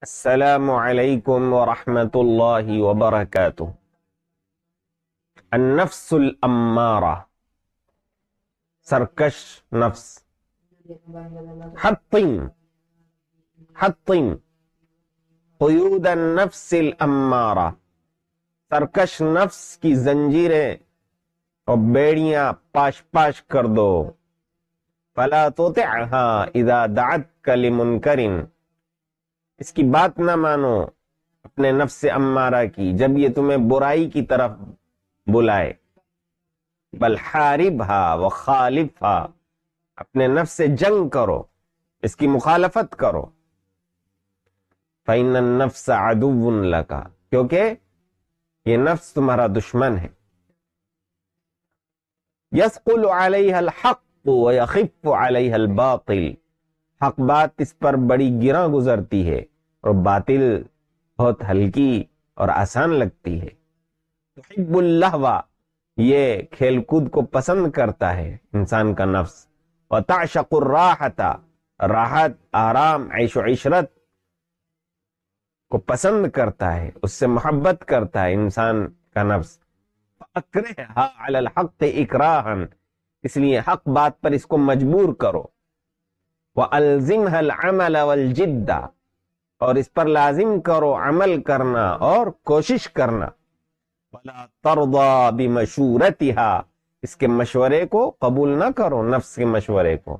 السلام علیکم ورحمۃ اللہ وبرکاتہ النفس الامارہ سرکش نفس. حطم. حطم. قیود النفس الامارہ سرکش نفس کی زنجیریں اور بیڑیاں پاش پاش کر دو. فلا تطعها اذا دعتك لمنکر اس کی بات نہ مانو، اپنے نفس امارہ کی، جب یہ تمہیں برائی کی طرف بلائے۔ بل حاربها وخالفها، اپنے نفس سے جنگ کرو، اس کی مخالفت کرو۔ فَإِنَّ النَّفْسَ عَدُوٌ لَكَ، کیونکہ یہ نفس تمہارا دشمن ہے۔ يَسْقُلُ عَلَيْهَا الْحَقُّ وَيَخِفُّ عَلَيْهَا الْبَاطِلِ۔ حق بات اس پر بڑی گراں گزرتی ہے اور باطل بہت ہلکی اور آسان لگتی ہے۔ تحب اللہوہ یہ کھیل کود کو پسند کرتا ہے انسان کا نفس۔ وتعشق الراحت، راحت، آرام، عیش و عشرت کو پسند کرتا ہے، اس سے محبت کرتا ہے انسان کا نفس۔ فَأَكْرِهَا عَلَى الْحَقِّ اس لیے حق بات پر اس کو مجبور کرو۔ وَأَلْزِمْهَا الْعَمَلَ وَالْجِدَّ۔ اور اس پر لازم کرو عمل کرنا اور کوشش کرنا۔ بلا تردا بِمَشُورَتِهَا۔ اس کے مشورے کو قبول نہ کرو، نفس کے مشورے کو۔